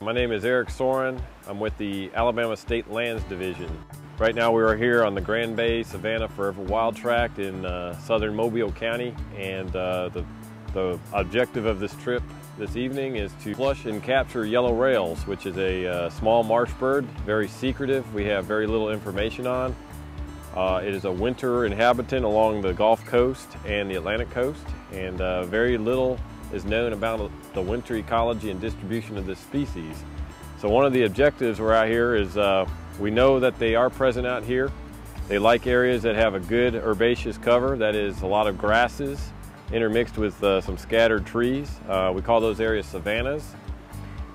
My name is Eric Soehren. I'm with the Alabama State Lands Division. Right now we are here on the Grand Bay Savannah Forever Wild Tract in uh, southern Mobile County and uh, the, the objective of this trip this evening is to flush and capture yellow rails, which is a uh, small marsh bird, very secretive. We have very little information on. Uh, it is a winter inhabitant along the Gulf Coast and the Atlantic Coast, and uh, very little is known about the winter ecology and distribution of this species. So one of the objectives we're out here is uh, we know that they are present out here. They like areas that have a good herbaceous cover, that is a lot of grasses intermixed with uh, some scattered trees. Uh, we call those areas savannas.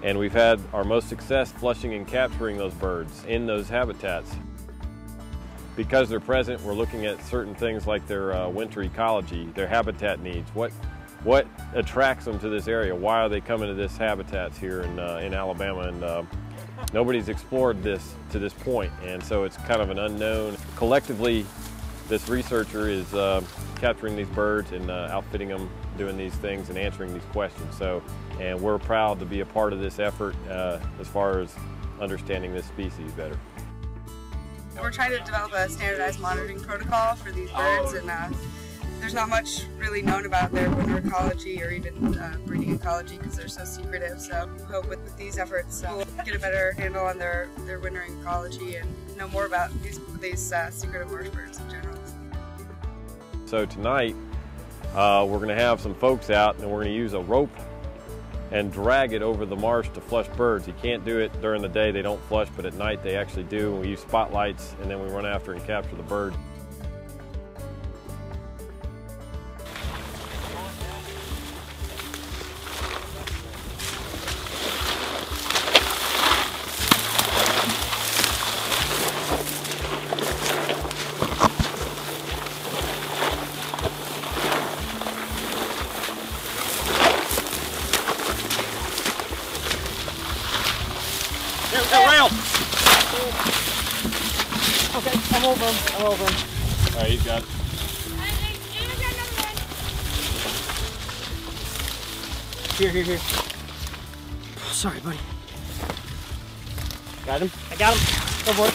And we've had our most success flushing and capturing those birds in those habitats. Because they're present, we're looking at certain things like their uh, winter ecology, their habitat needs. What, what attracts them to this area? Why are they coming to this habitats here in, uh, in Alabama? And uh, nobody's explored this to this point, and so it's kind of an unknown. Collectively, this researcher is uh, capturing these birds and uh, outfitting them, doing these things and answering these questions. So, and we're proud to be a part of this effort uh, as far as understanding this species better. We're trying to develop a standardized monitoring protocol for these birds, and uh, there's not much really known about their winter ecology or even uh, breeding ecology because they're so secretive. So we hope with, with these efforts uh, we'll get a better handle on their, their wintering ecology and know more about these, these uh, secretive marsh birds in general. So tonight uh, we're going to have some folks out and we're going to use a rope and drag it over the marsh to flush birds. You can't do it during the day, they don't flush, but at night they actually do. We use spotlights and then we run after and capture the bird. There's a rail. Okay, I'm over him. I'm over him. All right, he's got it. Here, here, here. Sorry, buddy. Got him? I got him. Go for it.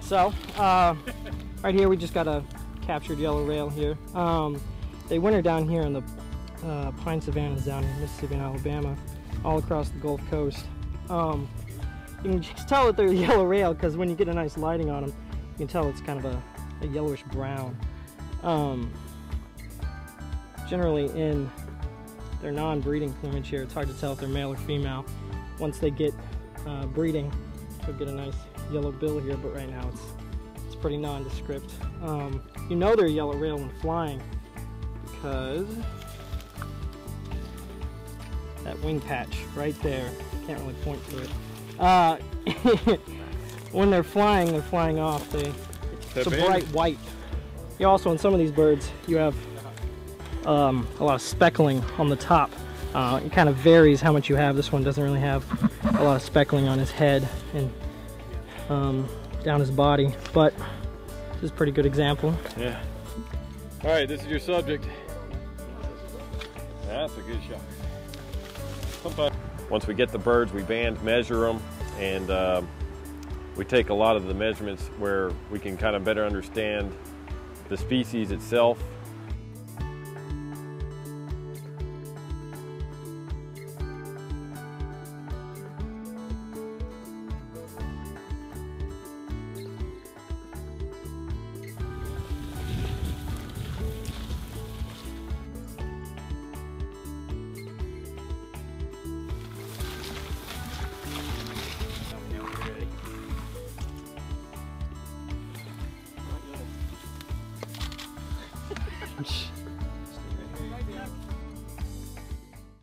So, uh, right here we just got a captured yellow rail here. Um, they winter down here in the uh, pine savannas down in Mississippi and Alabama, all across the Gulf Coast. Um, you can just tell that they're yellow rail because when you get a nice lighting on them, you can tell it's kind of a, a yellowish brown. Um, generally in their non-breeding plumage here, it's hard to tell if they're male or female. Once they get uh, breeding, you'll get a nice yellow bill here, but right now it's pretty nondescript. Um, you know they're yellow rail when flying because that wing patch right there. Can't really point to it. Uh, when they're flying, they're flying off. They it's a bright white. You also in some of these birds you have um, a lot of speckling on the top. Uh, it kind of varies how much you have. This one doesn't really have a lot of speckling on his head and um, down his body, but this is a pretty good example. Yeah. All right, this is your subject. That's a good shot. Sometimes. Once we get the birds, we band measure them, and um, we take a lot of the measurements where we can kind of better understand the species itself